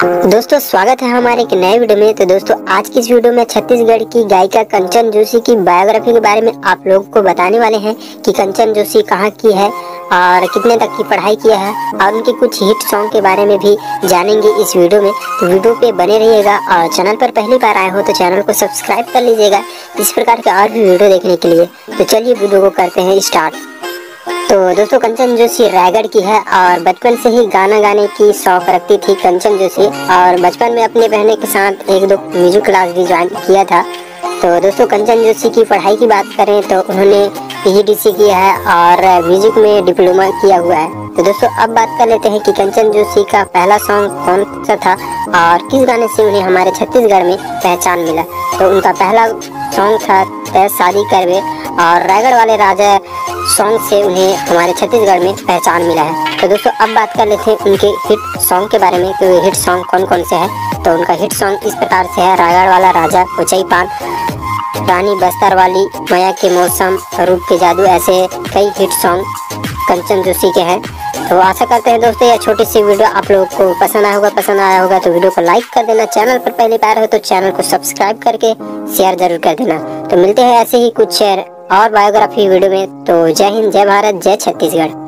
दोस्तों, स्वागत है हमारे एक नए वीडियो में। तो दोस्तों, आज की इस वीडियो में छत्तीसगढ़ की गायिका कंचन जोशी की बायोग्राफी के बारे में आप लोगों को बताने वाले हैं कि कंचन जोशी कहाँ की है और कितने तक की पढ़ाई किया है और उनके कुछ हिट सॉन्ग के बारे में भी जानेंगे इस वीडियो में। तो वीडियो पे बने रहिएगा और चैनल पर पहली बार आए हो तो चैनल को सब्सक्राइब कर लीजिएगा इस प्रकार के और भी वीडियो देखने के लिए। तो चलिए वीडियो को करते हैं स्टार्ट। तो दोस्तों, कंचन जोशी रायगढ़ की है और बचपन से ही गाना गाने की शौक रखती थी कंचन जोशी। और बचपन में अपने बहने के साथ एक दो म्यूज़िक क्लास भी ज्वाइन किया था। तो दोस्तों, कंचन जोशी की पढ़ाई की बात करें तो उन्होंने पीजीडीसी किया है और म्यूज़िक में डिप्लोमा किया हुआ है। तो दोस्तों, अब बात कर लेते हैं कि कंचन जोशी का पहला सॉन्ग कौन सा था और किस गाने से उन्हें हमारे छत्तीसगढ़ में पहचान मिला। तो उनका पहला सॉन्ग था तय शादी करवे और रायगढ़ वाले राजा सॉन्ग से उन्हें हमारे छत्तीसगढ़ में पहचान मिला है। तो दोस्तों, अब बात कर लेते हैं उनके हिट सॉन्ग के बारे में कि हिट सॉन्ग कौन कौन से हैं? तो उनका हिट सॉन्ग इस प्रकार से है, रायगढ़ वाला राजा ऊंचाई पान, रानी बस्तर वाली माया के मौसम रूप के जादू, ऐसे कई हिट सॉन्ग कंचन जोशी के हैं। तो आशा करते हैं दोस्तों, यह छोटी सी वीडियो आप लोगों को पसंद आया होगा, पसंद आया होगा तो वीडियो को लाइक कर देना चैनल पर पहली बार हो तो चैनल को सब्सक्राइब करके शेयर ज़रूर कर देना। तो मिलते हैं ऐसे ही कुछ शेयर और बायोग्राफी वीडियो में तो जय हिंद जय भारत जय छत्तीसगढ़।